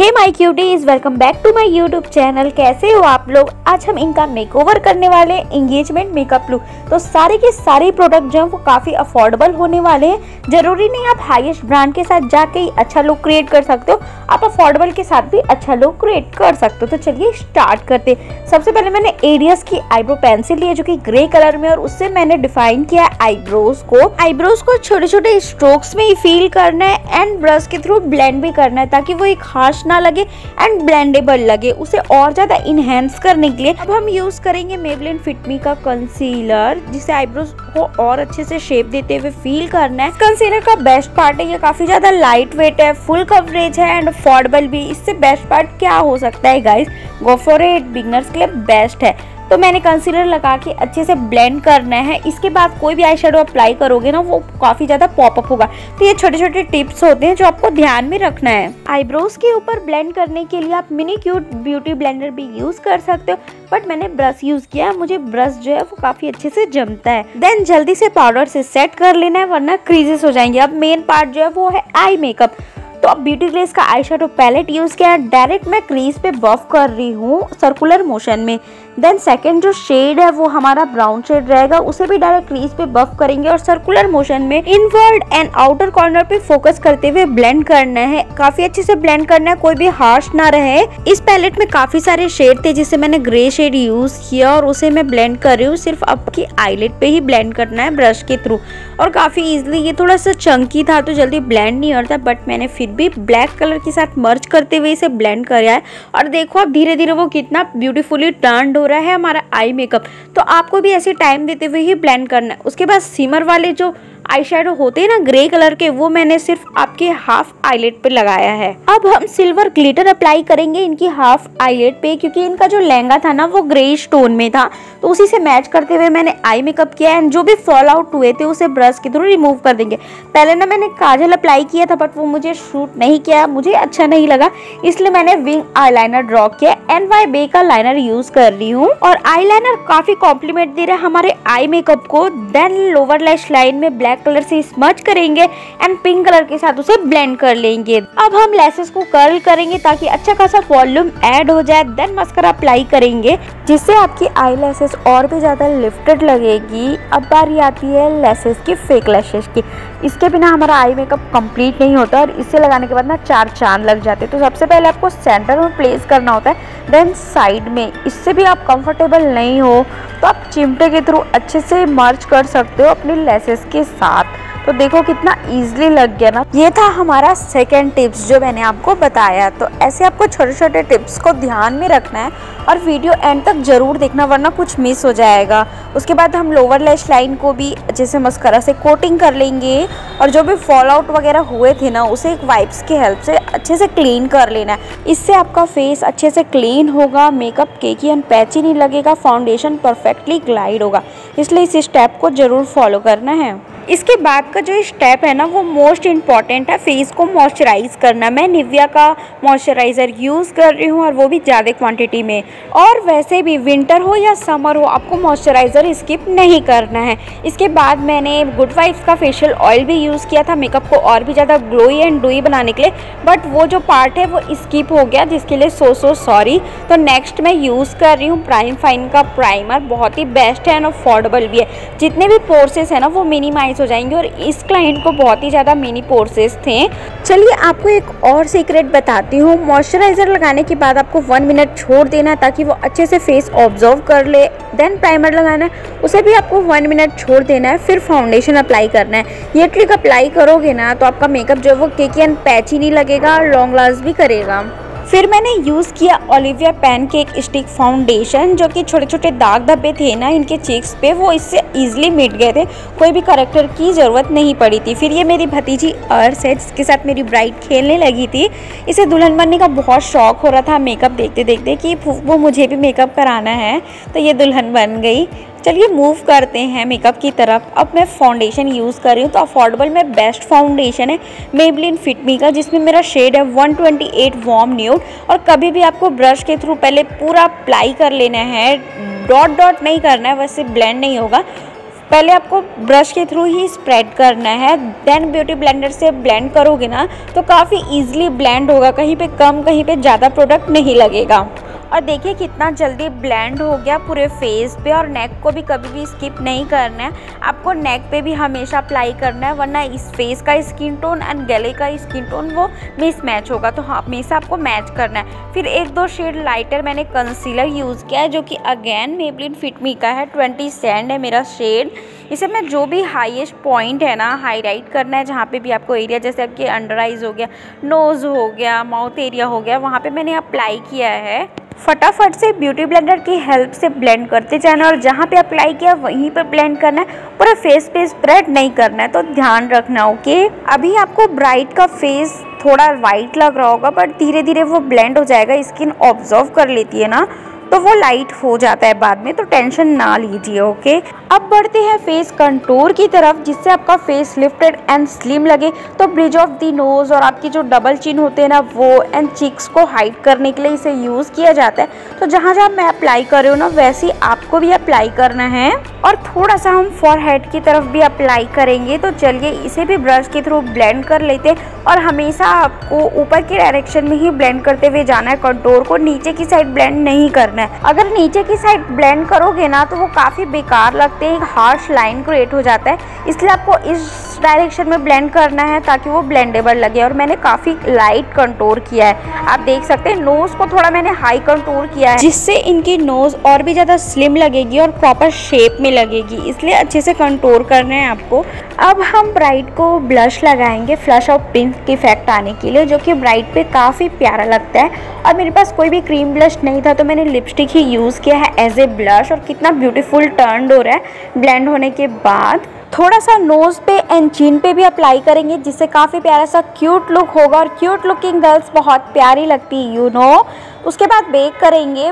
Hey my cuties welcome back to my YouTube channel कैसे हो आप लोग? आज हम इनका मेकओवर करने वाले एंगेजमेंट मेकअप लुक तो सारे के सारे प्रोडक्ट जो हैं, वो काफ़ी अफोर्डेबल होने वाले हैं। ज़रूरी नहीं आप हाईएस्ट ब्रांड के साथ जाके ही अच्छा लुक क्रिएट कर सकते हो, आप अफोर्डेबल के साथ भी अच्छा लुक क्रिएट कर सकते हो। तो चलिए स्टार्ट करते सबसे पहले मैंने एरियस की आईब्रो पेंसिल ली है, जो कि ग्रे कलर में और उससे मैंने डिफाइन किया है आईब्रोज को। आईब्रोज को छोटे छोटे स्ट्रोक्स में ही फील करना है एंड ब्रश के थ्रू ब्लेंड भी करना है, ताकि वो एक हार्श ना लगे एंड ब्लेंडेबल लगे। उसे और ज़्यादा इनहेंस करने के लिए अब हम यूज़ करेंगे मेबलिन फिटमी का कंसीलर जिसे आईब्रोज को और अच्छे से शेप देते हुए फील करना है। कंसीलर का बेस्ट पार्ट है, ये काफ़ी ज़्यादा लाइट वेट है फुल कवरेज है एंड अफोर्डेबल भी। इससे बेस्ट पार्ट क्या हो सकता है guys go for it beginners के लिए बेस्ट है। तो मैंने कंसीलर लगा के अच्छे से ब्लेंड करना है। इसके बाद कोई भी आई अप्लाई करोगे ना, वो काफ़ी ज़्यादा पॉपअप होगा। तो ये छोटे छोटे टिप्स होते हैं जो आपको ध्यान में रखना है। आईब्रोज के ऊपर ब्लेंड करने के लिए आप मिनी क्यूट ब्यूटी ब्लेंडर भी यूज़ कर सकते हो बट मैंने ब्रश यूज़ किया है। मुझे ब्रश जो है वो काफ़ी अच्छे से जमता है। देन जल्दी से पाउडर से सेट कर लेना है, वरना क्रीजेस हो जाएँगे। अब मेन पार्ट जो है वो है आई मेकअप तो अब ब्यूटी ग्लेस का आई शेडो पैलेट यूज़ किया है। डायरेक्ट मैं क्रीज पे बफ कर रही हूँ सर्कुलर मोशन में। देन सेकेंड जो शेड है, वो हमारा ब्राउन शेड रहेगा। उसे भी डायरेक्ट क्रीज पे बफ करेंगे और सर्कुलर मोशन में इनवर्ड एंड आउटर कॉर्नर पे फोकस करते हुए ब्लेंड करना है। काफ़ी अच्छे से ब्लेंड करना है, कोई भी हार्श ना रहे। इस पैलेट में काफ़ी सारे शेड थे, जिसे मैंने ग्रे शेड यूज़ किया और उसे मैं ब्लेंड कर रही हूँ। सिर्फ़ आपकी आईलेट पे ही ब्लेंड करना है ब्रश के थ्रू और काफ़ी इजिली ये थोड़ा सा चंकी था तो जल्दी ब्लेंड नहीं होता बट मैंने फिर भी ब्लैक कलर के साथ मर्च करते हुए इसे ब्लेंड कराया है। और देखो अब धीरे धीरे वो कितना ब्यूटीफुली टर्न हो रहा है हमारा आई मेकअप। तो आपको भी ऐसे टाइम देते हुए ही ब्लेंड करना है। उसके बाद सीमर वाले जो आई होते हैं ना ग्रे कलर के, वो मैंने सिर्फ़ आपके हाफ़ आईलेट पे लगाया है। अब हम सिल्वर ग्लिटर अप्लाई करेंगे इनकी हाफ़ आईलेट पे, क्योंकि इनका जो लहंगा था ना, वो ग्रे स्टोन में था। तो उसी से मैच करते हुए मैंने आई मेकअप किया एंड जो भी फॉल आउट हुए थे, उसे ब्रश के थ्रू रिमूव कर देंगे। पहले ना मैंने काजल अप्लाई किया था बट वो मुझे शूट नहीं किया, मुझे अच्छा नहीं लगा। इसलिए मैंने विंग आई ड्रॉ किया। एन वाई बे का लाइनर यूज़ कर रही हूँ। और आई काफ़ी कॉम्प्लीमेंट दे रहा है हमारे आई मेकअप को। देन लोअर लैश लाइन में ब्लैक ब्लैक कलर से स्मच करेंगे एंड पिंक कलर के साथ उसे ब्लेंड कर लेंगे। अब हम लेसेस को कर्ल करेंगे ताकि अच्छा खासा वॉल्यूम ऐड हो जाए देन मस्करा अप्लाई करेंगे, जिससे आपकी आई लेसेस और भी ज़्यादा लिफ्टेड लगेगी। अब बारी आती है लेसेस की फेक लेसेस की। इसके बिना हमारा आई मेकअप कंप्लीट नहीं होता और इसे लगाने के बाद ना चार चाँद लग जाते तो सबसे पहले आपको सेंटर में प्लेस करना होता है देन साइड में। इससे भी आप कंफर्टेबल नहीं हो। तो आप चिमटे के थ्रू अच्छे से मर्ज कर सकते हो अपने लेसेस के साथ। तो देखो कितना इजीली लग गया ना। ये था हमारा सेकेंड टिप्स जो मैंने आपको बताया। तो ऐसे आपको छोटे छोटे टिप्स को ध्यान में रखना है और वीडियो एंड तक ज़रूर देखना, वरना कुछ मिस हो जाएगा। उसके बाद हम लोअर लैश लाइन को भी अच्छे से मस्करा से कोटिंग कर लेंगे और जो भी फॉल आउट वगैरह हुए थे ना, उसे एक वाइप्स की हेल्प से अच्छे से क्लीन कर लेना है। इससे आपका फेस अच्छे से क्लीन होगा मेकअप केकी एंड पैची नहीं लगेगा फाउंडेशन परफेक्टली ग्लाइड होगा। इसलिए इस स्टेप को ज़रूर फॉलो करना है। इसके बाद का जो स्टेप है ना, वो मोस्ट इंपॉर्टेंट है। फेस को मॉइस्चराइज करना। मैं निविया का मॉइस्चराइज़र यूज़ कर रही हूँ और वो भी ज़्यादा क्वांटिटी में। और वैसे भी विंटर हो या समर हो, आपको मॉइस्चराइज़र स्किप नहीं करना है। इसके बाद मैंने गुड वाइफ का फेशियल ऑयल भी यूज़ किया था। मेकअप को और भी ज़्यादा ग्लोई एंड डुई बनाने के लिए। बट वो जो पार्ट है, वो स्किप हो गया, जिसके लिए सो सो सॉरी तो नेक्स्ट मैं यूज़ कर रही हूँ प्राइम फाइन का प्राइमर बहुत ही बेस्ट है एंड अफोर्डेबल भी है। जितने भी पोर्सेस है ना, वो मिनिमाइज हो जाएँगे और इस क्लाइंट को बहुत ही ज़्यादा मिनी पोर्सेस थे। चलिए, आपको एक और सीक्रेट बताती हूँ। मॉइस्चराइज़र लगाने के बाद आपको वन मिनट छोड़ देना ताकि वो अच्छे से फेस ऑब्ज़र्व कर ले। देन प्राइमर लगाना है, उसे भी आपको वन मिनट छोड़ देना है, फिर फाउंडेशन अप्लाई करना है। ये ट्रिक अप्लाई करोगे ना तो आपका मेकअप जो है वो केकी एंड पैची नहीं लगेगा और लॉन्ग लास्ट भी करेगा। फिर मैंने यूज़ किया Olivia pan cake stick foundation जो कि छोटे छोटे दाग धब्बे थे ना, इनके चीक्स पे, वो इससे ईजिली मिट गए थे। कोई भी करेक्टर की ज़रूरत नहीं पड़ी थी। फिर ये मेरी भतीजी अर्स है, जिसके साथ मेरी ब्राइड खेलने लगी थी। इसे दुल्हन बनने का बहुत शौक हो रहा था। मेकअप देखते देखते कि वो मुझे भी मेकअप कराना है तो ये दुल्हन बन गई। चलिए मूव करते हैं मेकअप की तरफ़। अब मैं फाउंडेशन यूज़ कर रही हूँ तो अफोर्डेबल में बेस्ट फाउंडेशन है मेबलिन फिटमी का जिसमें मेरा शेड है 128 वॉर्म न्यूड और कभी भी आपको ब्रश के थ्रू पहले पूरा अप्लाई कर लेना है डॉट डॉट नहीं करना है, वैसे ब्लेंड नहीं होगा। पहले आपको ब्रश के थ्रू ही स्प्रेड करना है देन ब्यूटी ब्लेंडर से ब्लेंड करोगे ना तो काफ़ी ईजिली ब्लेंड होगा, कहीं पे कम, कहीं पे ज़्यादा प्रोडक्ट नहीं लगेगा। और देखिए कितना जल्दी ब्लेंड हो गया पूरे फेस पे और नेक को भी कभी भी स्किप नहीं करना है। आपको नेक पे भी हमेशा अप्लाई करना है, वरना इस फेस का स्किन टोन एंड गले का स्किन टोन वो मिस मैच होगा। तो हमेशा आपको मैच करना है। फिर एक दो शेड लाइटर मैंने कंसीलर यूज़ किया है, जो कि अगेन मेबलिन फिटमी का है ट्वेंटी सेंड है मेरा शेड इसे मैं जो भी हाईएस्ट पॉइंट है ना हाईलाइट करना है, जहाँ पे भी आपको एरिया जैसे आपके अंडर आइज़ हो गया नोज़ हो गया माउथ एरिया हो गया, वहाँ पे मैंने अप्लाई किया है। फटाफट से ब्यूटी ब्लेंडर की हेल्प से ब्लेंड करते जाना और जहाँ पे अप्लाई किया वहीं पर ब्लेंड करना है। पूरा फेस पे स्प्रेड नहीं करना है तो ध्यान रखना, ओके? अभी आपको ब्राइट का फेस थोड़ा वाइट लग रहा होगा बट धीरे धीरे वो ब्लेंड हो जाएगा, स्किन ऑब्ज़र्व कर लेती है ना। तो वो लाइट हो जाता है बाद में तो टेंशन ना लीजिए ओके अब बढ़ते हैं फेस कंटूर की तरफ़, जिससे आपका फेस लिफ्टेड एंड स्लिम लगे। तो ब्रिज ऑफ़ दी नोज़ और आपकी जो डबल चिन होते हैं ना, वो एंड चिक्स को हाइड करने के लिए इसे यूज़ किया जाता है। तो जहाँ जहाँ मैं अप्लाई कर रही हूँ ना, वैसे आपको भी अप्लाई करना है। और थोड़ा सा हम फॉर हेड की तरफ़ भी अप्लाई करेंगे तो चलिए इसे भी ब्रश के थ्रू ब्लेंड कर लेते हैं। और हमेशा आपको ऊपर के डायरेक्शन में ही ब्लेंड करते हुए जाना है कंटोर को नीचे की साइड ब्लेंड नहीं करना है। अगर नीचे की साइड ब्लेंड करोगे ना तो वो काफ़ी बेकार लगते हैं, एक हार्श लाइन क्रिएट हो जाता है। इसलिए आपको इस डायरेक्शन में ब्लेंड करना है ताकि वो ब्लेंडेबल लगे और मैंने काफ़ी लाइट कंटोर किया है। आप देख सकते हैं नोज़ को थोड़ा मैंने हाई कंटोर किया है। जिससे इनकी नोज़ और भी ज़्यादा स्लिम लगेगी और प्रॉपर शेप में लगेगी। इसलिए अच्छे से कंटोर करना है आपको। अब हम ब्राइट को ब्लश लगाएँगे फ्लश और पिंक इफ़ेक्ट आने के लिए जो कि ब्राइट पे काफ़ी प्यारा लगता है। और मेरे पास कोई भी क्रीम ब्लश नहीं था तो मैंने लिपस्टिक ही यूज़ किया है एज ए ब्लश और कितना ब्यूटीफुल टर्न हो रहा है। ब्लेंड होने के बाद थोड़ा सा नोज़ पे एंड चिन पे भी अप्लाई करेंगे, जिससे काफ़ी प्यारा सा क्यूट लुक होगा और क्यूट लुकिंग गर्ल्स बहुत प्यारी लगती है यू नो उसके बाद बेक करेंगे।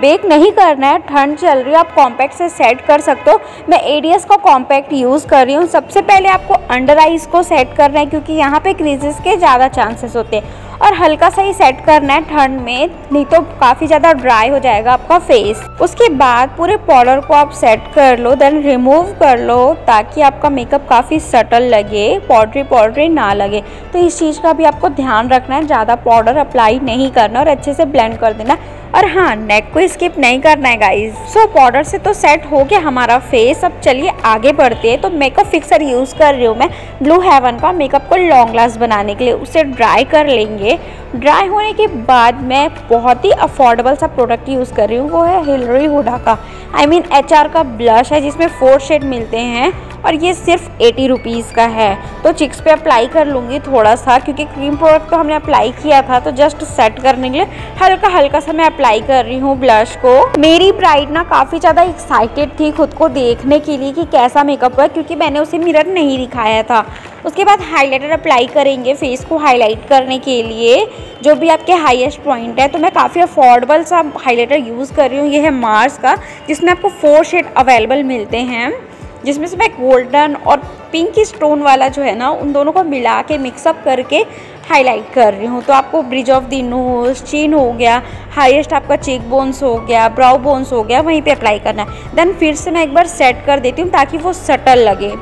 बेक नहीं करना है, ठंड चल रही है, आप कॉम्पैक्ट से सेट कर सकते हो। मैं एडीएस का कॉम्पैक्ट यूज़ कर रही हूँ। सबसे पहले आपको अंडर आइज़ को सेट करना है, क्योंकि यहाँ पे क्रीजेस के ज़्यादा चांसेस होते हैं। और हल्का सा ही सेट करना है ठंड में, नहीं तो काफ़ी ज़्यादा ड्राई हो जाएगा आपका फेस उसके बाद पूरे पाउडर को आप सेट कर लो देन रिमूव कर लो, ताकि आपका मेकअप काफ़ी सटल लगे पाउडरी पाउडरी ना लगे. तो इस चीज़ का भी आपको ध्यान रखना है, ज़्यादा पाउडर अप्लाई नहीं करना और अच्छे से ब्लेंड कर देना. और हाँ नेक को स्किप नहीं करना है गाइज़ सो पाउडर से तो सेट हो गया हमारा फेस अब चलिए आगे बढ़ते हैं. तो मेकअप फिक्सर यूज़ कर रही हूँ मैं ब्लू हेवन का मेकअप को लॉन्ग लास्ट बनाने के लिए. उसे ड्राई कर लेंगे. ड्राई होने के बाद मैं बहुत ही अफोर्डेबल सा प्रोडक्ट यूज़ कर रही हूँ. वो है हिलरी हुडा का. आई मीन एचआर का ब्लश है जिसमें फोर शेड मिलते हैं. और ये सिर्फ़ एटी रुपीज़ का है। तो चिक्स पे अप्लाई कर लूँगी थोड़ा सा क्योंकि क्रीम प्रोडक्ट तो हमने अप्लाई किया था तो जस्ट सेट करने के लिए हल्का हल्का सा मैं अप्लाई कर रही हूँ ब्लश को। मेरी ब्राइड ना काफ़ी ज़्यादा एक्साइटेड थी खुद को देखने के लिए कि कैसा मेकअप हुआ, क्योंकि मैंने उसे मिरर नहीं दिखाया था। उसके बाद हाइलाइटर अप्लाई करेंगे फेस को हाईलाइट करने के लिए, जो भी आपके हाईएस्ट पॉइंट है। तो मैं काफ़ी अफोर्डेबल सा हाईलाइटर यूज़ कर रही हूँ, ये है मार्स का, जिसमें आपको फोर शेड अवेलेबल मिलते हैं। जिसमें से मैं गोल्डन और पिंक स्टोन वाला जो है ना, उन दोनों को मिला के मिक्सअप करके हाईलाइट कर रही हूँ। तो आपको ब्रिज ऑफ़ दी नोज़ चीन हो गया हाईएस्ट आपका चेक बोन्स हो गया ब्राउ बोन्स हो गया, वहीं पे अप्लाई करना है। देन फिर से मैं एक बार सेट कर देती हूँ ताकि वो सटल लगे।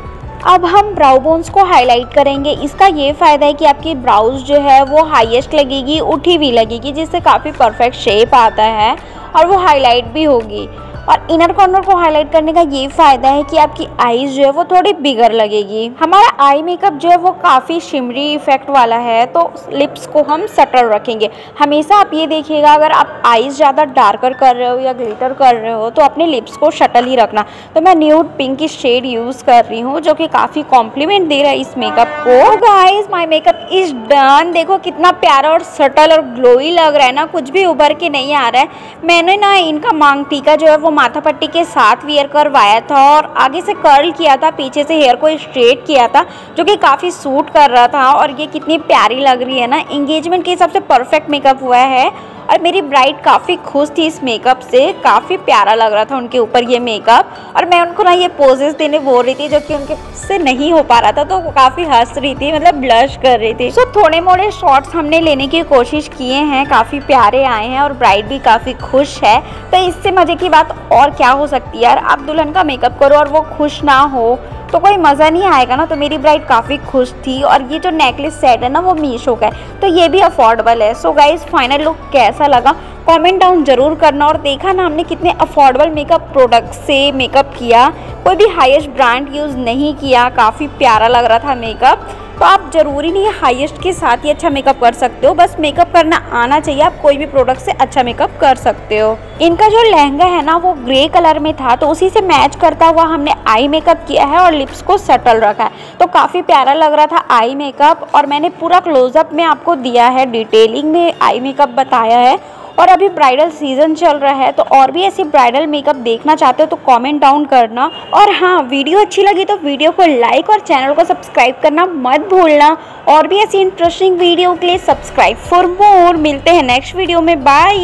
अब हम ब्राउ बोन्स को हाईलाइट करेंगे। इसका ये फ़ायदा है कि आपकी ब्राउज जो है, वो हाईएस्ट लगेगी, उठी हुई लगेगी, जिससे काफ़ी परफेक्ट शेप आता है और वो हाईलाइट भी होगी। और इनर कॉर्नर को हाईलाइट करने का ये फ़ायदा है कि आपकी आईज जो है वो थोड़ी बिगर लगेगी। हमारा आई मेकअप जो है वो काफ़ी शिमरी इफ़ेक्ट वाला है तो लिप्स को हम सटल रखेंगे। हमेशा आप ये देखिएगा, अगर आप आईज ज़्यादा डार्कर कर रहे हो या ग्लिटर कर रहे हो तो अपने लिप्स को शटल ही रखना। तो मैं न्यूड पिंक शेड यूज़ कर रही हूँ, जो कि काफ़ी कॉम्प्लीमेंट दे रहा है इस मेकअप को। Guys my makeup is done देखो कितना प्यारा और सटल और ग्लोई लग रहा है ना, कुछ भी उभर के नहीं आ रहा है। मैंने ना इनका मांग टीका जो है वो माथा पट्टी के साथ वियर करवाया था और आगे से कर्ल किया था, पीछे से हेयर को स्ट्रेट किया था, जो कि काफ़ी सूट कर रहा था और ये कितनी प्यारी लग रही है ना। इंगेजमेंट के हिसाब से परफेक्ट मेकअप हुआ है। और मेरी ब्राइड काफ़ी खुश थी इस मेकअप से। काफ़ी प्यारा लग रहा था उनके ऊपर ये मेकअप और मैं उनको ना ये पोजेस देने बोल रही थी जो कि उनके से नहीं हो पा रहा था तो वो काफ़ी हंस रही थी मतलब ब्लश कर रही थी। सो थोड़े मोड़े शॉर्ट्स हमने लेने की कोशिश किए हैं, काफ़ी प्यारे आए हैं और ब्राइड भी काफ़ी खुश है। तो इससे मज़े की बात और क्या हो सकती है यार? आप दुल्हन का मेकअप करो और वो खुश ना हो। तो कोई मज़ा नहीं आएगा ना। तो मेरी ब्राइड काफ़ी खुश थी और ये जो नेकलेस सेट है ना, वो मीशो का है। तो ये भी अफोर्डेबल है। सो गाइज़ फाइनल लुक कैसा लगा? कमेंट डाउन ज़रूर करना और देखा ना हमने कितने अफोर्डेबल मेकअप प्रोडक्ट से मेकअप किया। कोई भी हाईएस्ट ब्रांड यूज़ नहीं किया। काफ़ी प्यारा लग रहा था मेकअप तो आप ज़रूरी नहीं है हाईएस्ट के साथ ही अच्छा मेकअप कर सकते हो, बस मेकअप करना आना चाहिए, आप कोई भी प्रोडक्ट से अच्छा मेकअप कर सकते हो। इनका जो लहंगा है ना, वो ग्रे कलर में था तो उसी से मैच करता हुआ हमने आई मेकअप किया है और लिप्स को सेटल रखा है। तो काफ़ी प्यारा लग रहा था आई मेकअप और मैंने पूरा क्लोजअप में आपको दिया है डिटेलिंग में आई मेकअप बताया है। और अभी ब्राइडल सीज़न चल रहा है तो और भी ऐसी ब्राइडल मेकअप देखना चाहते हो तो कमेंट डाउन करना। और हाँ वीडियो अच्छी लगी तो वीडियो को लाइक और चैनल को सब्सक्राइब करना मत भूलना। और भी ऐसी इंटरेस्टिंग वीडियो के लिए सब्सक्राइब फॉर मोर मिलते हैं नेक्स्ट वीडियो में बाय